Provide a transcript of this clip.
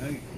Hey.